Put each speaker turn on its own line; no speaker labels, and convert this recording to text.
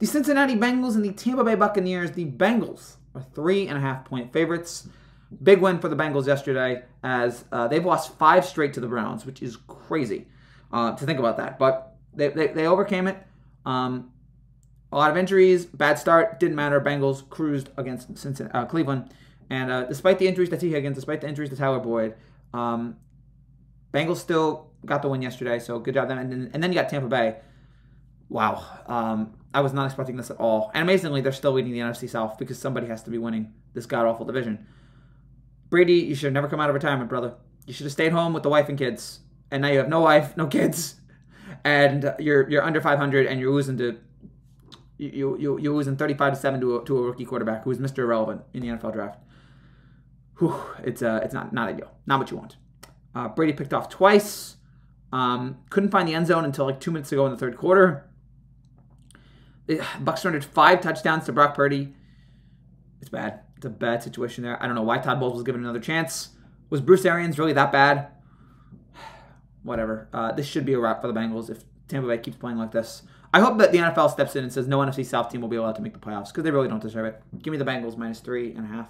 The Cincinnati Bengals and the Tampa Bay Buccaneers. The Bengals are three and a half point favorites. Big win for the Bengals yesterday as uh, they've lost five straight to the Browns, which is crazy uh, to think about that. But they, they, they overcame it. Um, a lot of injuries, bad start, didn't matter. Bengals cruised against Cincinnati, uh, Cleveland. And uh, despite the injuries to Tee Higgins, despite the injuries to Tyler Boyd, um, Bengals still got the win yesterday, so good job them. And then, and then you got Tampa Bay. Wow, um, I was not expecting this at all. And amazingly, they're still leading the NFC South because somebody has to be winning this god awful division. Brady, you should have never come out of retirement, brother. You should have stayed home with the wife and kids. And now you have no wife, no kids, and you're you're under 500, and you're losing to you you you're losing 35 to seven to a, to a rookie quarterback who's Mr. Irrelevant in the NFL draft. Whew, it's uh it's not not ideal, not what you want. Uh, Brady picked off twice. Um, couldn't find the end zone until like two minutes ago in the third quarter. The Bucks surrendered five touchdowns to Brock Purdy. It's bad. It's a bad situation there. I don't know why Todd Bowles was given another chance. Was Bruce Arians really that bad? Whatever. Uh, this should be a wrap for the Bengals if Tampa Bay keeps playing like this. I hope that the NFL steps in and says no NFC South team will be allowed to make the playoffs because they really don't deserve it. Give me the Bengals minus three and a half.